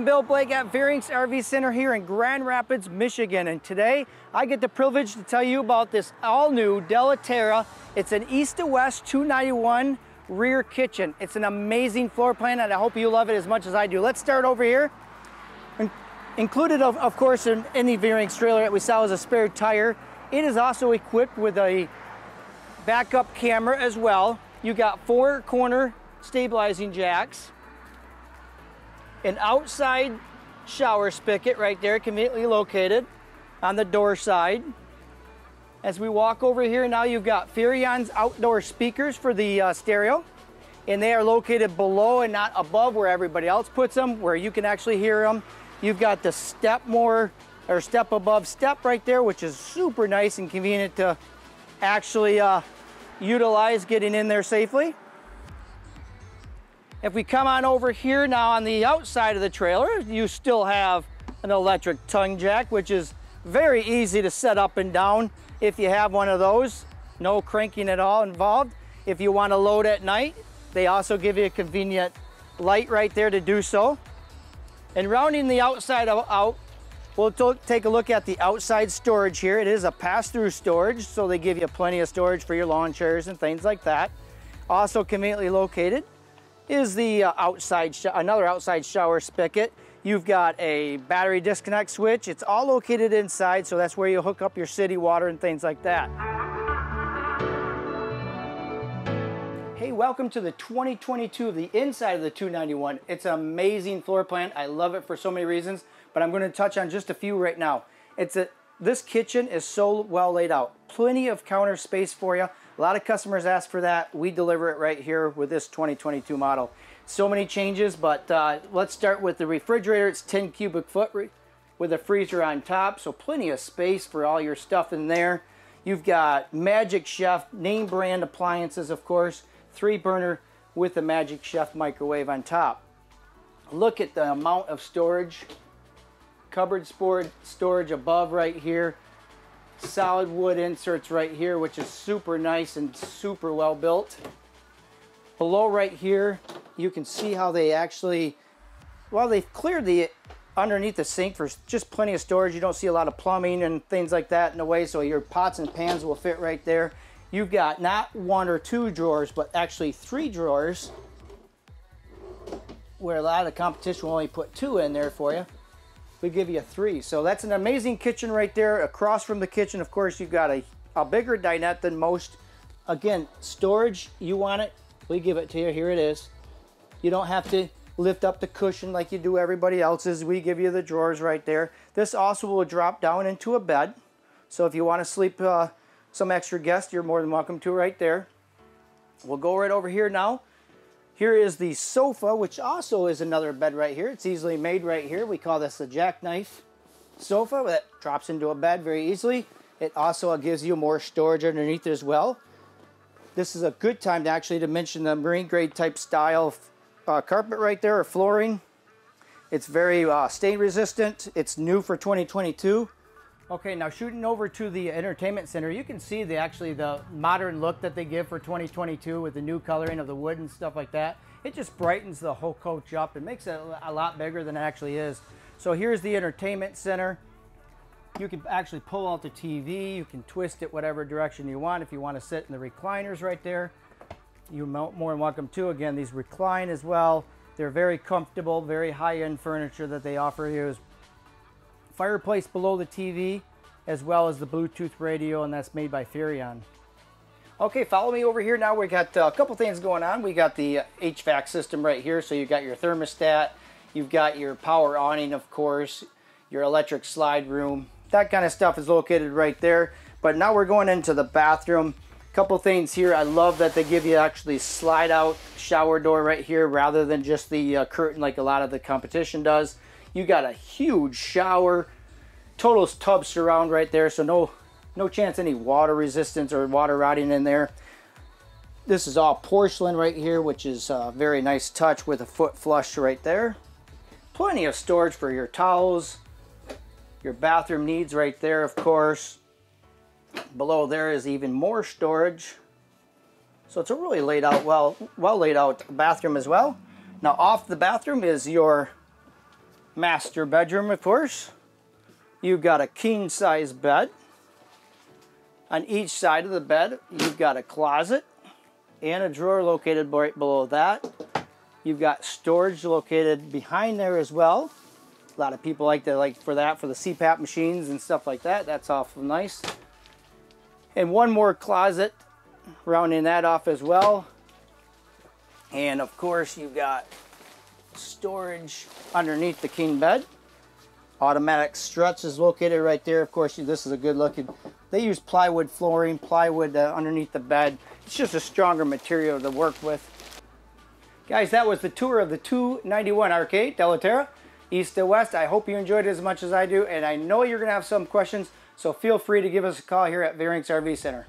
I'm Bill Blake at Veurink's RV Center here in Grand Rapids, Michigan. And today I get the privilege to tell you about this all new Della Terra. It's an east to west 291 rear kitchen. It's an amazing floor plan and I hope you love it as much as I do. Let's start over here. Included, of, of course, in any Veurink's trailer that we sell is a spare tire. It is also equipped with a backup camera as well. You got four corner stabilizing jacks an outside shower spigot right there, conveniently located on the door side. As we walk over here now, you've got Furrion's outdoor speakers for the uh, stereo, and they are located below and not above where everybody else puts them, where you can actually hear them. You've got the step more, or step above step right there, which is super nice and convenient to actually uh, utilize getting in there safely. If we come on over here now on the outside of the trailer, you still have an electric tongue jack, which is very easy to set up and down if you have one of those. No cranking at all involved. If you want to load at night, they also give you a convenient light right there to do so. And rounding the outside out, we'll take a look at the outside storage here. It is a pass-through storage, so they give you plenty of storage for your lawn chairs and things like that. Also conveniently located is the uh, outside, another outside shower spigot. You've got a battery disconnect switch. It's all located inside, so that's where you hook up your city water and things like that. Hey, welcome to the 2022 of the inside of the 291. It's an amazing floor plan. I love it for so many reasons, but I'm going to touch on just a few right now. It's a this kitchen is so well laid out. Plenty of counter space for you. A lot of customers ask for that. We deliver it right here with this 2022 model. So many changes, but uh, let's start with the refrigerator. It's 10 cubic foot with a freezer on top, so plenty of space for all your stuff in there. You've got Magic Chef name brand appliances, of course, three burner with a Magic Chef microwave on top. Look at the amount of storage, cupboard storage above right here solid wood inserts right here, which is super nice and super well built. Below right here, you can see how they actually, well, they've cleared the underneath the sink for just plenty of storage. You don't see a lot of plumbing and things like that in the way, so your pots and pans will fit right there. You've got not one or two drawers, but actually three drawers, where a lot of competition will only put two in there for you we give you three. So that's an amazing kitchen right there. Across from the kitchen, of course, you've got a, a bigger dinette than most. Again, storage, you want it, we give it to you. Here it is. You don't have to lift up the cushion like you do everybody else's. We give you the drawers right there. This also will drop down into a bed. So if you want to sleep uh, some extra guests, you're more than welcome to right there. We'll go right over here now. Here is the sofa, which also is another bed right here. It's easily made right here. We call this a jackknife sofa that drops into a bed very easily. It also gives you more storage underneath as well. This is a good time to actually to mention the marine grade type style uh, carpet right there or flooring. It's very uh, stain resistant. It's new for 2022. Okay, now shooting over to the entertainment center, you can see the actually the modern look that they give for 2022 with the new coloring of the wood and stuff like that. It just brightens the whole coach up. It makes it a lot bigger than it actually is. So here's the entertainment center. You can actually pull out the TV. You can twist it whatever direction you want. If you want to sit in the recliners right there, you're more than welcome to. Again, these recline as well. They're very comfortable, very high-end furniture that they offer here fireplace below the TV, as well as the Bluetooth radio, and that's made by Furrion. Okay, follow me over here now. We got uh, a couple things going on. We got the HVAC system right here. So you've got your thermostat, you've got your power awning, of course, your electric slide room. That kind of stuff is located right there. But now we're going into the bathroom. Couple things here. I love that they give you actually slide out shower door right here rather than just the uh, curtain like a lot of the competition does. You got a huge shower, total tub surround right there, so no, no chance any water resistance or water rotting in there. This is all porcelain right here, which is a very nice touch with a foot flush right there. Plenty of storage for your towels, your bathroom needs right there, of course. Below there is even more storage. So it's a really laid out, well, well laid out bathroom as well. Now off the bathroom is your master bedroom, of course. You've got a king size bed. On each side of the bed, you've got a closet and a drawer located right below that. You've got storage located behind there as well. A lot of people like to like for that for the CPAP machines and stuff like that. That's awful nice. And one more closet rounding that off as well. And of course you've got storage underneath the king bed. Automatic struts is located right there. Of course, this is a good looking. They use plywood flooring, plywood uh, underneath the bed. It's just a stronger material to work with. Guys, that was the tour of the 291 RK Della Terra, east to west. I hope you enjoyed it as much as I do, and I know you're going to have some questions, so feel free to give us a call here at Veurink's RV Center.